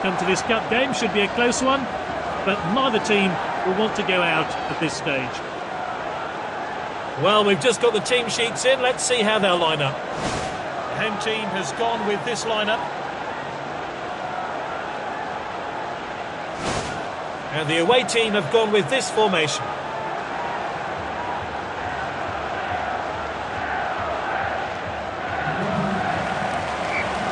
outcome to this cup game. Should be a close one, but neither team will want to go out at this stage. Well, we've just got the team sheets in. Let's see how they'll line up. The home team has gone with this lineup. And the away team have gone with this formation.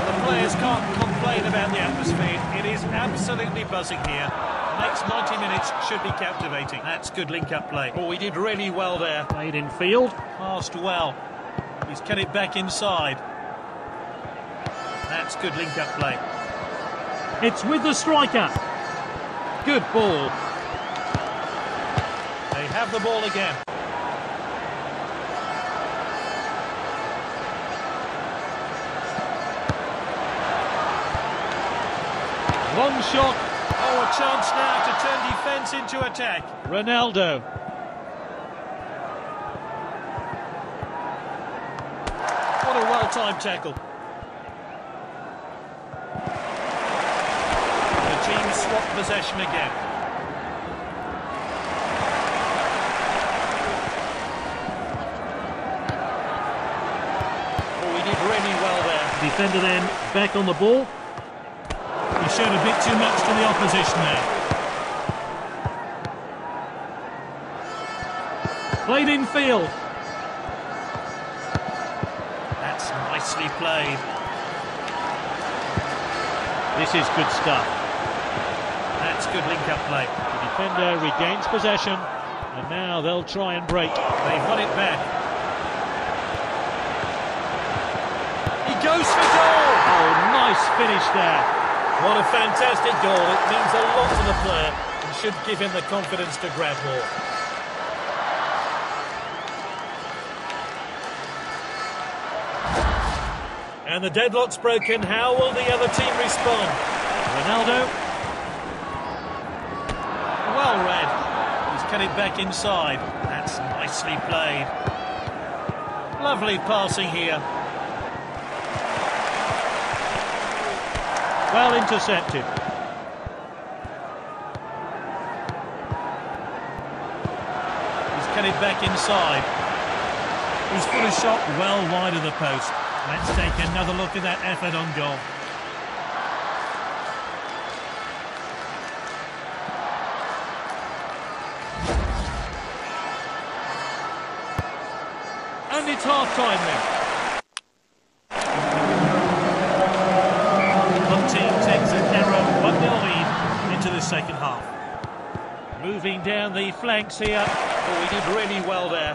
The players can't complain about the atmosphere. It is absolutely buzzing here. The next 90 minutes should be captivating. That's good link-up play. Oh, he did really well there. Played in field. Passed well. He's cut it back inside. That's good link-up play. It's with the striker. Good ball. They have the ball again. Long shot. Oh, a chance now to turn defence into attack. Ronaldo. What a well-timed tackle. The team swap possession again. Oh, he did really well there. Defender then back on the ball. He showed a bit too much to the opposition there. Played in field. That's nicely played. This is good stuff. That's good link-up play. The defender regains possession, and now they'll try and break. They've won it back. He goes for goal! Oh, nice finish there. What a fantastic goal. It means a lot to the player and should give him the confidence to grab more. And the deadlock's broken. How will the other team respond? Ronaldo. Well read. He's cut it back inside. That's nicely played. Lovely passing here. Well intercepted. He's it back inside. He's put a shot well wide of the post. Let's take another look at that effort on goal. And it's half time then. One team takes a narrow 1-0 lead into the second half. Moving down the flanks here. Oh, he did really well there.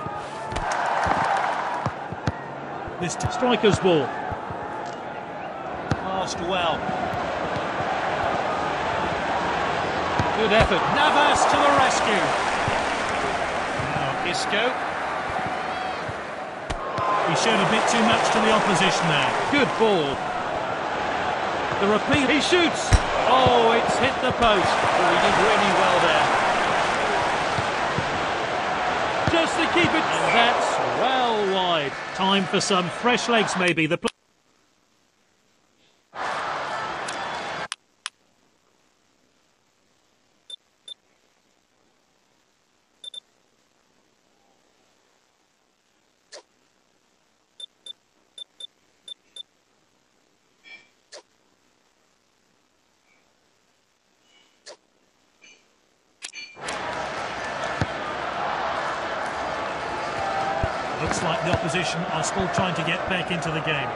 This striker's ball. Passed well. Good effort. Navas to the rescue. Now Isco. He showed a bit too much to the opposition there. Good ball. The repeat. He shoots. Hit the post. Oh, he did really well there. Just to keep it. And that's well wide. Time for some fresh legs, maybe. The. Looks like the opposition are still trying to get back into the game.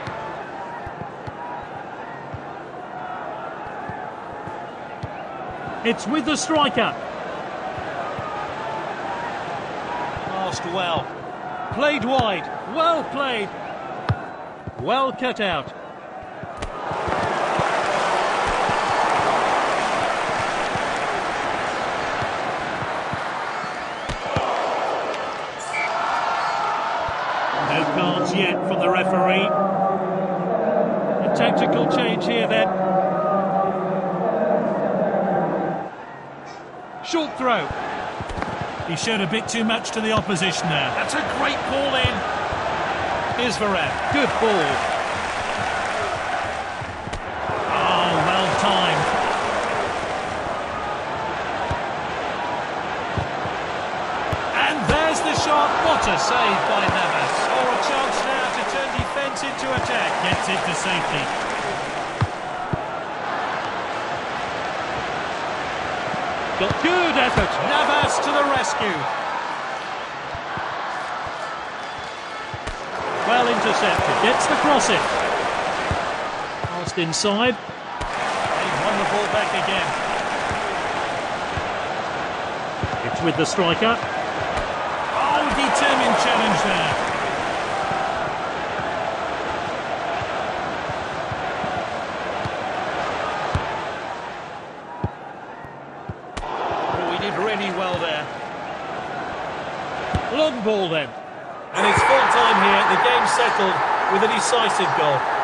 It's with the striker. Passed well. Played wide. Well played. Well cut out. from the referee. A tactical change here then. Short throw. He showed a bit too much to the opposition there. That's a great ball in. Here's Varef. Good ball. Oh, well timed. And there's the shot. What a save into attack. Gets it to safety. Got good effort. Navas to the rescue. Well intercepted. Gets the cross in. Passed inside. He's won the ball back again. It's with the striker. Oh, determined challenge there. Well there. Long ball then. And it's full time here. The game's settled with a decisive goal.